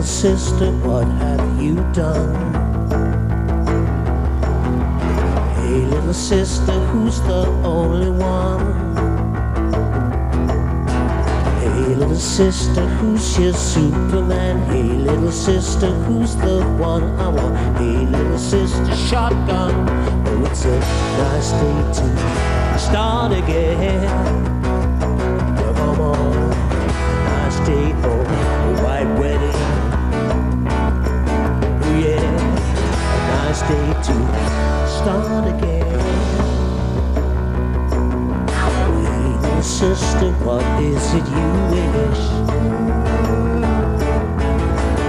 what have you done? Hey, little sister, who's the only one? Hey, little sister, who's your Superman? Hey, little sister, who's the one I want? Hey, little sister, shotgun. Oh, it's a nice day to start again. Start again. Hey, little sister, what is it you wish?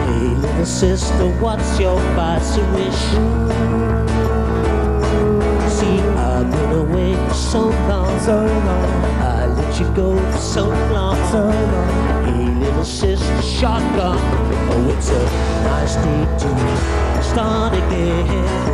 Hey, little sister, what's your vice wish? See, I've been away for so long, so long. I let you go for so long, so long. Hey, little sister, shotgun. Oh, it's a nice day to start again.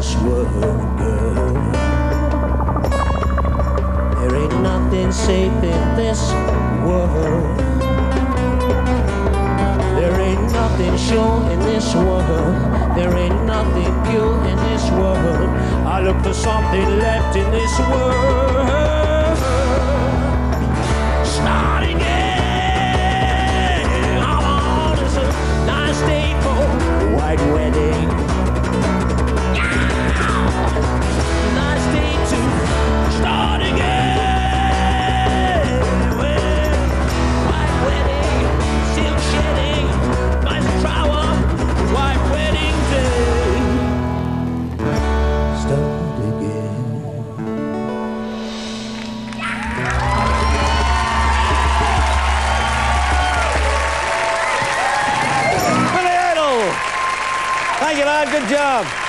This world, girl. There ain't nothing safe in this world. There ain't nothing sure in this world. There ain't nothing pure in this world. I look for something left in this world. Start again. Come on, a nice day for white wedding. Thank you, lad. Good job.